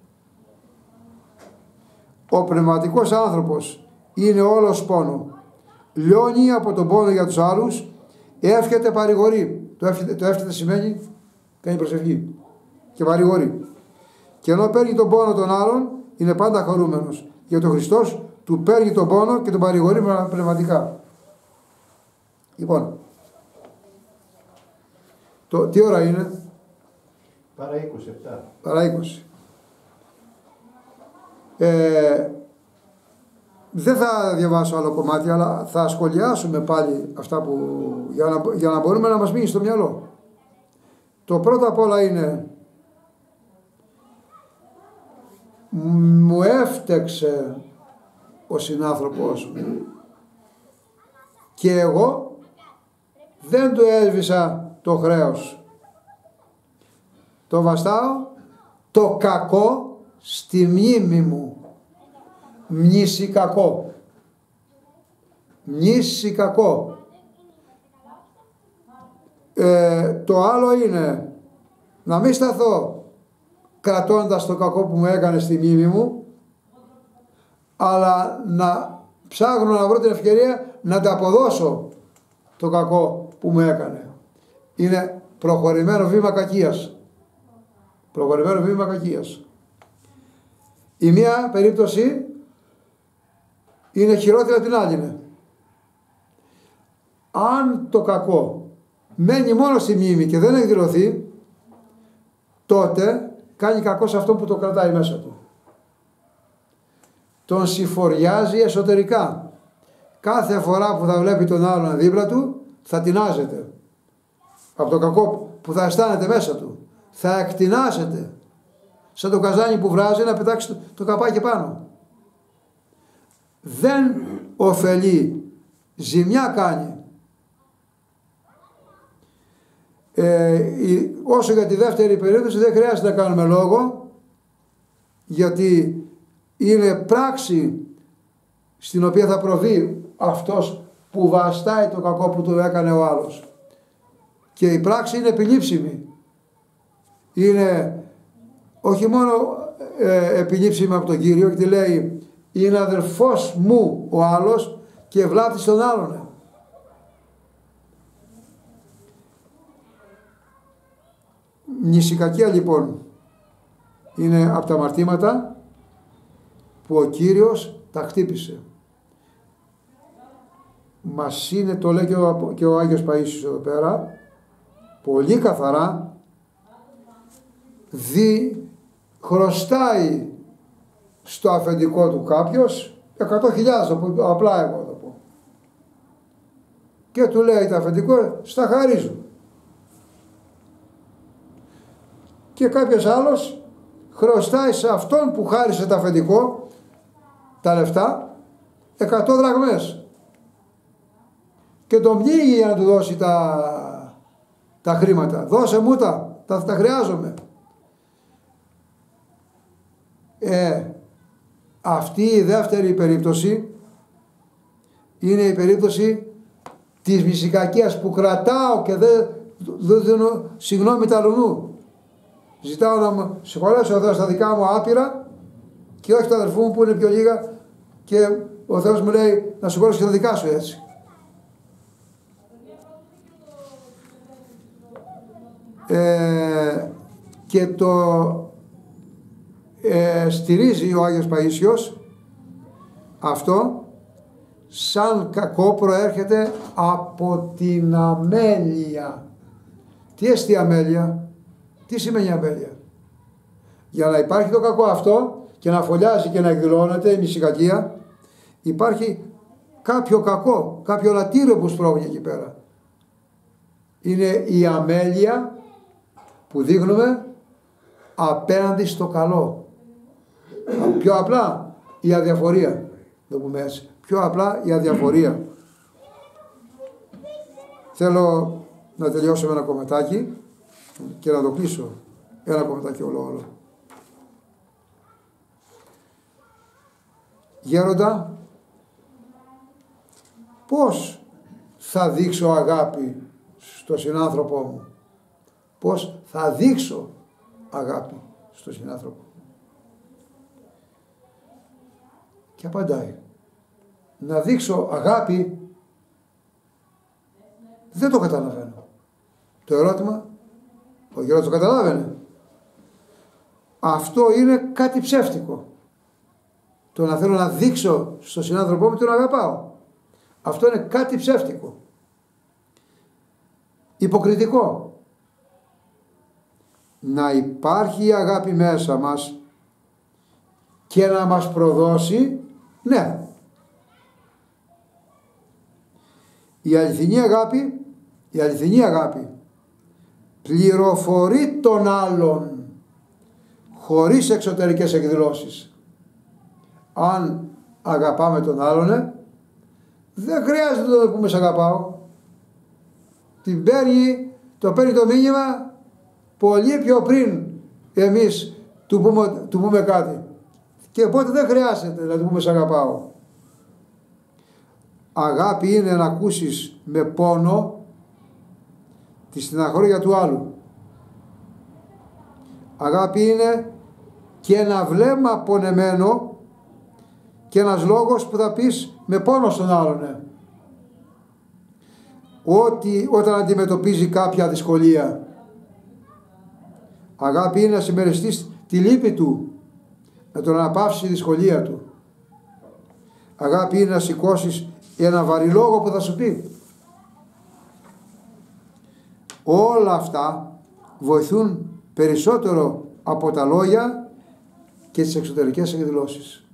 Speaker 3: Ο πνευματικός άνθρωπος είναι όλος πόνο. Λιώνει από τον πόνο για τους άλλους, εύχεται παρηγορεί. Το εύχεται, το εύχεται σημαίνει κάνει προσευχή και παρηγορεί. Και ενώ παίρνει τον πόνο των άλλων, είναι πάντα χαρούμενος. Γιατί ο Χριστός του παίρνει τον πόνο και τον παρηγορεί πνευματικά. Λοιπόν, το, τι ώρα είναι,
Speaker 1: Παρά 27.
Speaker 3: παρά 20. Ε, δεν θα διαβάσω άλλο κομμάτι, αλλά θα σχολιάσουμε πάλι αυτά που, για, να, για να μπορούμε να μας μείνει στο μυαλό. Το πρώτο απ' όλα είναι μου έφτεξε ο συνάνθρωπός μου και εγώ δεν του έσβησα το χρέος. Το βαστάω το κακό στη μνήμη μου. Μνήση κακό. Μνήση κακό. Ε, το άλλο είναι να μην σταθώ κρατώντας το κακό που μου έκανε στη μνήμη μου αλλά να ψάχνω να βρω την ευκαιρία να τα αποδώσω το κακό που μου έκανε. Είναι προχωρημένο βήμα κακίας. Προχωρημένο βήμα κακίας. Η μία περίπτωση είναι χειρότερη από την άλλη. είναι. Αν το κακό μένει μόνο στη μνήμη και δεν εκδηλωθεί, τότε κάνει κακός σε αυτό που το κρατάει μέσα του. Τον συφοριάζει εσωτερικά. Κάθε φορά που θα βλέπει τον άλλον δίπλα του, θα τεινάζεται. Από το κακό που θα αισθάνεται μέσα του. Θα εκτινάσετε. Σαν το καζάνι που βράζει να πετάξει το, το καπάκι πάνω. Δεν ωφελεί. Ζημιά κάνει. Ε, η- όσο για τη δεύτερη περίπτωση δεν χρειάζεται να κάνουμε λόγο γιατί είναι πράξη στην οποία θα προβεί αυτός που βαστάει το κακό που του έκανε ο άλλος. Και η πράξη είναι επιλήψιμη. Είναι όχι μόνο ε, επιλήψιμη από τον Κύριο γιατί λέει είναι αδερφός μου ο άλλος και βλάπτεις τον άλλον. Νησικακία λοιπόν είναι από τα αμαρτήματα που ο Κύριος τα χτύπησε. Μας είναι, το λέει και ο, και ο Άγιος Παΐσιος εδώ πέρα, πολύ καθαρά, δι, χρωστάει στο αφεντικό του κάποιος 100.000 το πω, απλά εγώ το πω. Και του λέει το αφεντικό, στα χαρίζω. Και κάποιος άλλος χρωστάει σε αυτόν που χάρισε το αφεντικό τα λεφτά 100 δραγμές και τον πνίγει για να του δώσει τα, τα χρήματα. Δώσε μου τα, τα, τα χρειάζομαι. Ε, αυτή η δεύτερη περίπτωση είναι η περίπτωση της μυσικακίας που κρατάω και δεν δεν δίνω συγγνώμη τα λουνού. Ζητάω να μου συγχωρέσω ο Θεός τα δικά μου άπειρα και όχι τα αδερφού μου που είναι πιο λίγα και ο Θεός μου λέει να συγχωρέσω και τα δικά σου έτσι. Ε, και το ε, στηρίζει ο Άγιος Παΐσιος αυτό σαν κακό προέρχεται από την αμέλεια. Τι εστί αμέλεια; Τι σημαίνει αμέλεια. Για να υπάρχει το κακό αυτό και να φωλιάζει και να εκδηλώνεται η μυσικακία υπάρχει κάποιο κακό, κάποιο λατήριο που σπρώχνει εκεί πέρα. Είναι η αμέλεια που δείχνουμε απέναντι στο καλό. Πιο απλά η αδιαφορία. Το πούμε έτσι. Πιο απλά η αδιαφορία. Θέλω να τελειώσω με ένα κομματάκι και να το κλείσω. Ένα κομματάκι όλο όλο. Γέροντα, πώς θα δείξω αγάπη στο συνάνθρωπό μου; Πώς θα δείξω αγάπη στο συνάνθρωπο. Και απαντάει. Να δείξω αγάπη δεν το καταλαβαίνω. Το ερώτημα, ο Γιώργος το καταλάβαινε. Αυτό είναι κάτι ψεύτικο. Το να θέλω να δείξω στον συνάνθρωπό μου τον αγαπάω. Αυτό είναι κάτι ψεύτικο. Υποκριτικό. Να υπάρχει η αγάπη μέσα μας και να μας προδώσει, ναι. Η αληθινή αγάπη, η αληθινή αγάπη πληροφορεί τον άλλον χωρίς εξωτερικές εκδηλώσεις. Αν αγαπάμε τον άλλον, ε, δεν χρειάζεται να το πούμε σε αγαπάω. Την παίρνει, το παίρνει το μήνυμα πολύ πιο πριν εμείς του πούμε, του πούμε κάτι. Και οπότε δεν χρειάζεται να του πούμε σε αγαπάω. Αγάπη είναι να ακούσεις με πόνο τη στεναχώρια του άλλου. Αγάπη είναι και ένα βλέμμα πονεμένο και ένας λόγος που θα πεις με πόνο στον άλλον. Ε. Ότι όταν αντιμετωπίζει κάποια δυσκολία. Αγάπη είναι να συμμεριστείς τη λύπη του, να τον αναπαύσεις η δυσκολία του. Αγάπη είναι να σηκώσεις ένα βαρύ λόγο που θα σου πει. Όλα αυτά βοηθούν περισσότερο από τα λόγια και τις εξωτερικές εκδηλώσεις.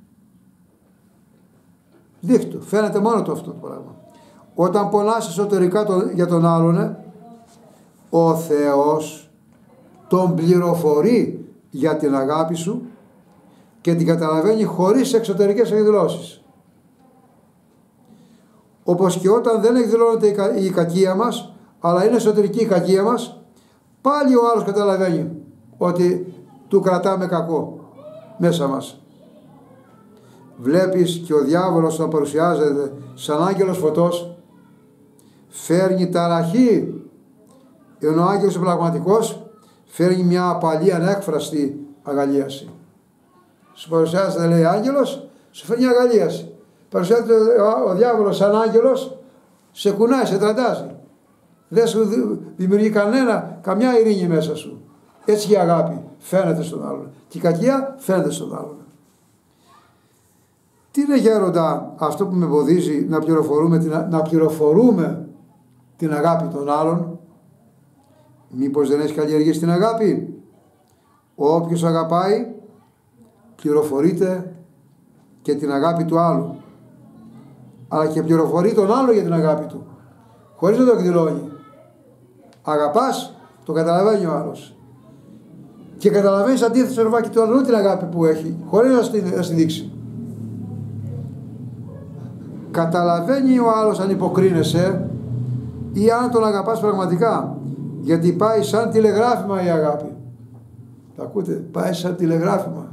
Speaker 3: Δείχτω, φαίνεται μόνο το αυτό το πράγμα. Όταν πονάς εσωτερικά για τον άλλον, ο Θεός τον πληροφορεί για την αγάπη σου και την καταλαβαίνει χωρίς εξωτερικές εκδηλώσεις. Όπως και όταν δεν εκδηλώνεται η κακία μας, αλλά είναι εσωτερική η κακία μας, πάλι ο άλλος καταλαβαίνει ότι του κρατάμε κακό μέσα μας. Βλέπεις και ο διάβολος να παρουσιάζεται σαν άγγελος φωτός, φέρνει ταραχή, ενώ ο άγγελος ο πραγματικός φέρνει μια απαλή ανέκφραστη αγαλίαση. Σου παρουσιάζεται λέει άγγελος, σου φέρνει αγαλίαση. Παρουσιάζεται ο διάβολος σαν άγγελος, σε κουνάει, σε τραντάζει. Δεν σου δημιουργεί κανένα, καμιά ειρήνη μέσα σου. Έτσι η αγάπη φαίνεται στον άλλον. Και η κακία φαίνεται στον άλλον. Τι είναι γέροντα αυτό που με εμποδίζει να πληροφορούμε, να πληροφορούμε την αγάπη των άλλων; Μήπως δεν έχει καλλιεργήσει την αγάπη; Όποιος αγαπάει πληροφορείται και την αγάπη του άλλου. Αλλά και πληροφορεί τον άλλο για την αγάπη του. Χωρίς να το εκδηλώνει. Αγαπάς, το καταλαβαίνει ο άλλος. Και καταλαβαίνεις αντίθεση στο ρουβάκι του άλλου την αγάπη που έχει, χωρίς να στη, να στη δείξει. Καταλαβαίνει ο άλλος αν υποκρίνεσαι ή αν τον αγαπάς πραγματικά. Γιατί πάει σαν τηλεγράφημα η αγάπη. Τα ακούτε, πάει σαν τηλεγράφημα.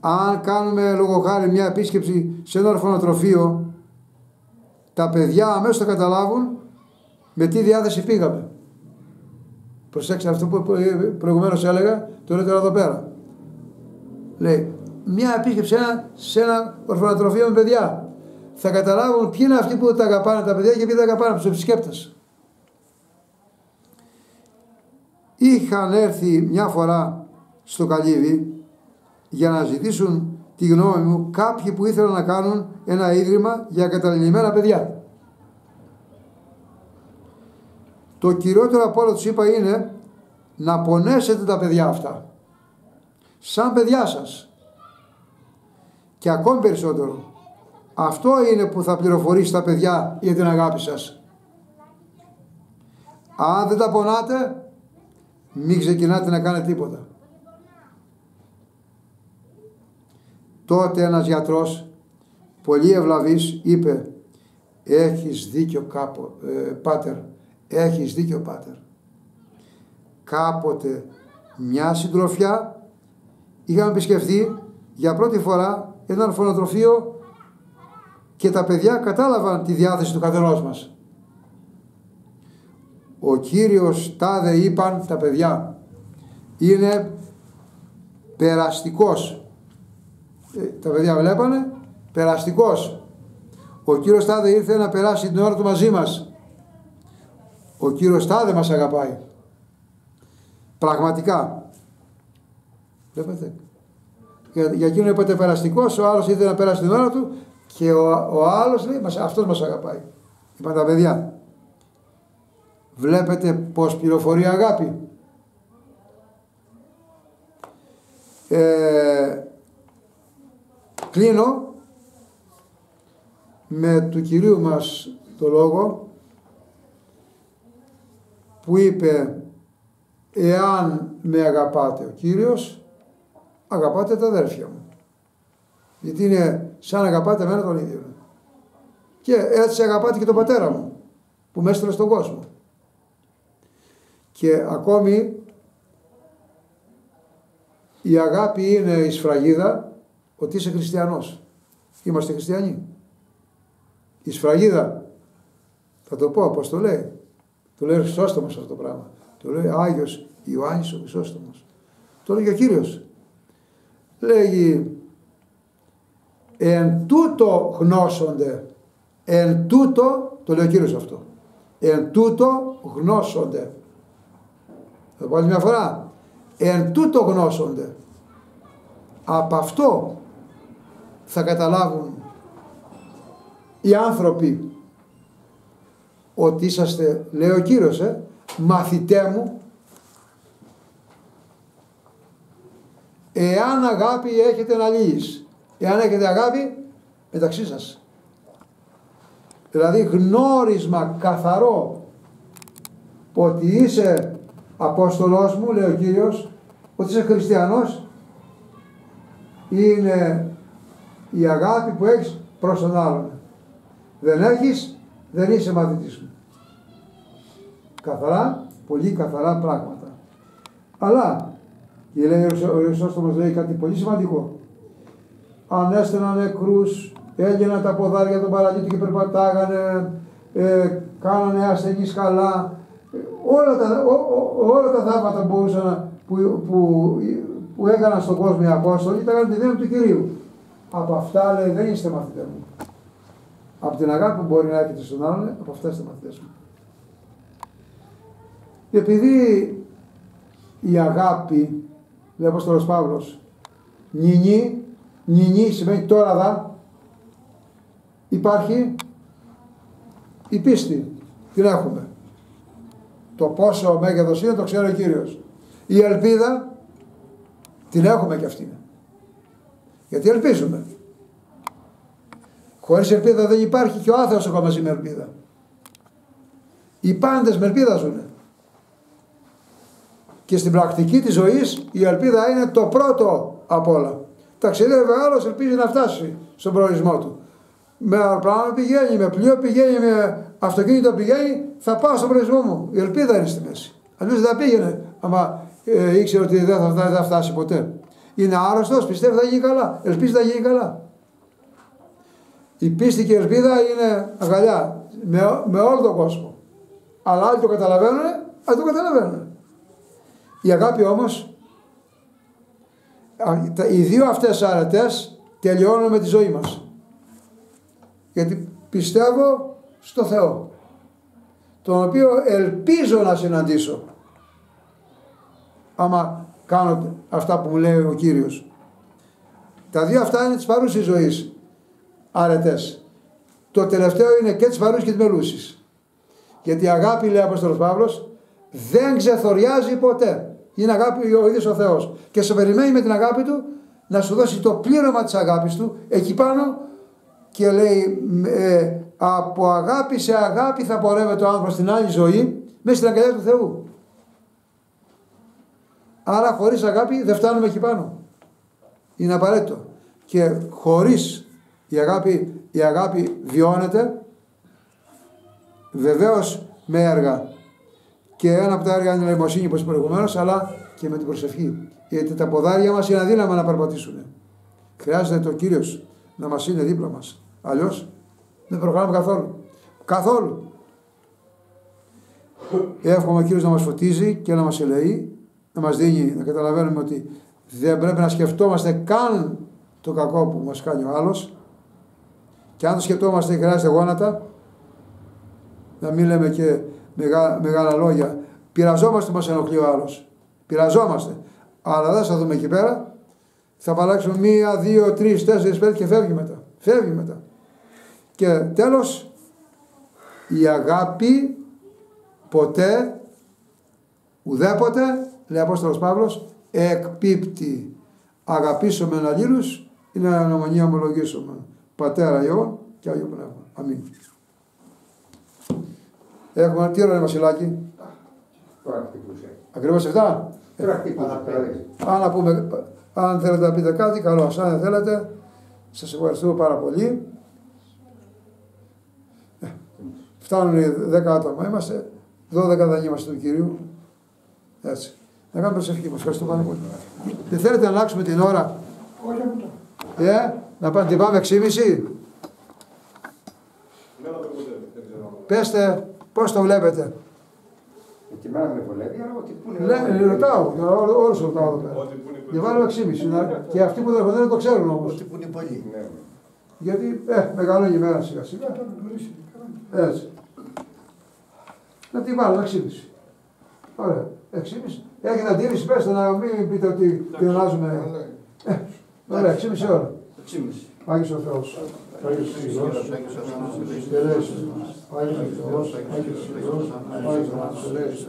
Speaker 3: Αν κάνουμε λόγω χάρη μια επίσκεψη σε ένα ορφανοτροφείο, τα παιδιά αμέσως θα καταλάβουν με τι διάθεση πήγαμε. Προσέξτε αυτό που προηγουμένως έλεγα, το λέω τώρα εδώ πέρα. Λέει, μια επίσκεψη σε ένα ορφανοτροφείο με παιδιά. Θα καταλάβουν ποιοι είναι αυτοί που τα αγαπάνε τα παιδιά και ποιοι δεν αγαπάνε τους επισκέπτες. είχαν έρθει μια φορά στο Καλύβι για να ζητήσουν τη γνώμη μου κάποιοι που ήθελαν να κάνουν ένα ίδρυμα για καταλημμένα παιδιά. Το κυριότερο από όλα τους είπα είναι να πονέσετε τα παιδιά αυτά. Σαν παιδιά σας. Και ακόμη περισσότερο. Αυτό είναι που θα πληροφορήσει τα παιδιά για την αγάπη σας. Αν δεν τα πονάτε, μην ξεκινάτε να κάνετε τίποτα. Τότε ένας γιατρός, πολύ ευλαβής, είπε «Έχεις δίκιο κάπο, ε, πάτερ, έχεις δίκιο πάτερ». Κάποτε μια συντροφιά είχαμε επισκεφθεί για πρώτη φορά ένα ορφανοτροφείο και τα παιδιά κατάλαβαν τη διάθεση του καθενός μας. Ο Κύριος τάδε είπαν τα παιδιά είναι περαστικός. Ε, τα παιδιά βλέπανε περαστικός. Ο Κύριος τάδε ήρθε να περάσει την ώρα του μαζί μας. Ο Κύριος τάδε μας αγαπάει. Πραγματικά. Βλέπετε. Για, για εκείνο είπατε περαστικός, ο άλλος ήρθε να περάσει την ώρα του και ο, ο άλλος λέει μας, αυτός μας αγαπάει. Είπαν τα παιδιά. Βλέπετε πως πληροφορεί αγάπη; Ε, κλείνω με του Κυρίου μας το λόγο που είπε εάν με αγαπάτε ο Κύριος αγαπάτε τα αδέρφια μου γιατί είναι σαν αγαπάτε εμένα τον ίδιο και έτσι αγαπάτε και τον πατέρα μου που με έστειλε στον κόσμο και ακόμη η αγάπη είναι η σφραγίδα ότι είσαι χριστιανός. Είμαστε χριστιανοί. Η σφραγίδα, θα το πω πώς το λέει. Το λέει ο Χρυσόστομος αυτό το πράγμα. Το λέει Άγιος Ιωάννης ο Χρυσόστομος. Το λέει και ο Κύριος. Λέγει εν τούτο γνώσονται. Εν τούτο, το λέει ο Κύριος αυτό. Εν τούτο γνώσονται. Θα πω άλλη μια φορά. Εν τούτο γνώσονται. Από αυτό θα καταλάβουν οι άνθρωποι ότι είσαστε, λέει ο Κύριος, ε, μαθητέ μου, εάν αγάπη έχετε να λύεις, εάν έχετε αγάπη μεταξύ σας. Δηλαδή γνώρισμα καθαρό ότι είσαι Απόστολός μου, λέει ο Κύριος, ότι είσαι χριστιανός, είναι η αγάπη που έχεις προς τον άλλον. Δεν έχεις, δεν είσαι μαθητής μου. Καθαρά, πολύ καθαρά πράγματα. Αλλά, και λέει ο Ιωσόστομος λέει κάτι πολύ σημαντικό. Αν έστεναν νεκρούς, έγιναν τα ποδάρια των παραλίτων και περπατάγανε, ε, κάνανε ασθενείς καλά, όλα τα, ό, ό, όλα τα θαύματα που, που, που, που έκαναν στον κόσμο οι Απόστολοι ήταν τη δύναμη του Κυρίου. Από αυτά λέει δεν είστε μαθητές μου. Από την αγάπη που μπορεί να έχετε στον άλλον, από αυτά είστε μαθητές μου. Επειδή η αγάπη, λέει ο Απόστολος Παύλος, νινί, νινί σημαίνει τώρα δα, υπάρχει η πίστη, την έχουμε. Το πόσο μέγεθος είναι το ξέρει ο Κύριος. Η ελπίδα την έχουμε και αυτή. Γιατί ελπίζουμε. Χωρίς ελπίδα δεν υπάρχει και ο άθεος ακόμα ζει με ελπίδα. Οι πάντες με ελπίδα ζουν. Και στην πρακτική της ζωής η ελπίδα είναι το πρώτο από όλα. Ταξιδεύει άλλος ελπίζει να φτάσει στον προορισμό του. Με αεροπλάνο πηγαίνει, με πλοίο πηγαίνει, με αυτοκίνητο πηγαίνει, θα πάω στον προορισμό μου. Η ελπίδα είναι στη μέση. Αλλιώς δεν θα πήγαινε, άμα ε, ήξερε ότι δεν θα, δεν θα φτάσει ποτέ. Είναι άρρωστος, πιστεύει θα γίνει καλά. Ελπίζει θα γίνει καλά. Η πίστη και η ελπίδα είναι αγκαλιά με, με όλο τον κόσμο. Αλλά άλλοι το καταλαβαίνουν, άλλοι το καταλαβαίνουν. Η αγάπη όμως, οι δύο αυτές αρετές τελειώνουν με τη ζωή μας. Γιατί πιστεύω στο Θεό τον οποίο ελπίζω να συναντήσω. άμα κάνω αυτά που μου λέει ο Κύριος. Τα δύο αυτά είναι της παρούσης ζωής αρετές. Το τελευταίο είναι και της παρούσης και της μελούσης. Γιατί η αγάπη, λέει ο Απόστολος Παύλος, δεν ξεθοριάζει ποτέ. Είναι αγάπη ο ίδιος ο Θεός. Και σε περιμένει με την αγάπη του να σου δώσει το πλήρωμα της αγάπης του εκεί πάνω και λέει ε, από αγάπη σε αγάπη θα πορεύεται ο άνθρωπος στην άλλη ζωή μέσα στην αγκαλιά του Θεού. Άρα χωρίς αγάπη δεν φτάνουμε εκεί πάνω. Είναι απαραίτητο. Και χωρίς η αγάπη, η αγάπη βιώνεται βεβαίως με έργα. Και ένα από τα έργα είναι η νοημοσύνη όπως προηγουμένως, αλλά και με την προσευχή. Γιατί τα ποδάρια μας είναι αδύναμα να περπατήσουν. Χρειάζεται το Κύριος να μας είναι δίπλα μας. Αλλιώς δεν προχωράμε καθόλου. Καθόλου. Εύχομαι ο Κύριος να μας φωτίζει και να μας ελεεί, να μας δίνει, να καταλαβαίνουμε ότι δεν πρέπει να σκεφτόμαστε καν το κακό που μας κάνει ο άλλος και αν το σκεφτόμαστε χρειάζεται γόνατα να μην λέμε και μεγάλα, μεγάλα λόγια. Πειραζόμαστε που μας ενοχλεί ο άλλος. Πειραζόμαστε. Αλλά δεν θα δούμε εκεί πέρα. Θα παράξουμε μία, δύο, τρεις, τέσσερις, πέντε και φεύγει μετά. Φεύγει μετά. Και τέλος η αγάπη ποτέ ουδέποτε λέει ο Απόστολος Παύλος εκπίπτει. Αγαπήσουμε αλλήλους είναι αναμονία ομολογήσουμε Πατέρα Υιό και Άγιο Πνεύμα. Αμήν. Έχουμε τι ώρα είναι Βασιλάκη. Ακριβώς 7. Αν, να πούμε, αν θέλετε να πείτε κάτι, καλώ. Αν δεν θέλετε, σας ευχαριστούμε πάρα πολύ. Ε, φτάνουν οι 10 άτομα. Είμαστε 12 δεν είμαστε του Κυρίου. Έτσι. Να κάνουμε προσευχή μας. Ευχαριστώ πάρα πολύ. Δεν θέλετε να αλλάξουμε την ώρα;
Speaker 6: Όχι από το.
Speaker 3: Ε, να πάμε, την πάμε 6.30. Πέστε πώς το βλέπετε;
Speaker 6: Και εμένα με βολεύει, αλλά ότι που είναι.
Speaker 3: Λέει, ρωτάω, όλους ρωτάω εδώ πέρα. Για βάλω 6.30. να- Και αυτοί που δεν δεν το ξέρουν όμως.
Speaker 5: Ότι που είναι πολύ.
Speaker 6: Ναι.
Speaker 3: Γιατί, ε, μεγαλώνει η μέρα σιγά σιγά. Έτσι. Να την βάλω 6.30. Ωραία. 6.30. Έχετε αντίρρηση, πέστε να μην πείτε ότι πλεονάζουμε. Ε, ωραία, 6.30 ώρα. Άγιος ο Θεός. Άγιος ο Θεός. Τελέσου. Άγιος ο Θεός. Άγιος ο Θεός. Άγιος ο Θεός. Άγιος ο Θεός.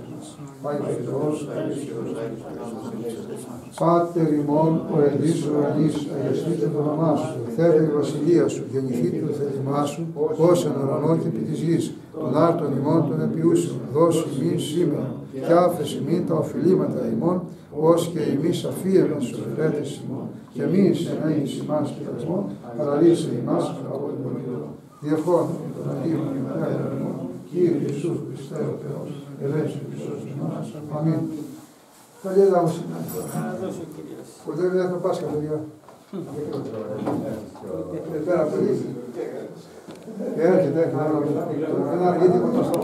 Speaker 3: Πάτερ ημών, ο Ελής ο Ελής, αγιαστείτε το όνομά σου, θέτε η βασιλεία σου, γεννηθείτε το θέλημά σου, ως εν ουρανό και επί της γης, των άρτων ημών των επιούσεων, δώσει ημίν σήμερα, και άφεση ημίν τα οφειλήματα ημών, ως και ημείς αφίευαν στους οφειλέτες ημών, και μη συνέγεις ημάς πειρασμών, αλλά λύσε ημάς από τον πολίτο. Διευχών των Κύριε Ιησούς Χριστέ ο Θεός, ελέγχει Χριστός ημάς. Αμήν. Καλή δάμο Ποτέ δεν έχουμε Πάσχα, παιδιά. Ε, πέρα από το Έρχεται, έρχεται. Δεν αργεί τίποτα στο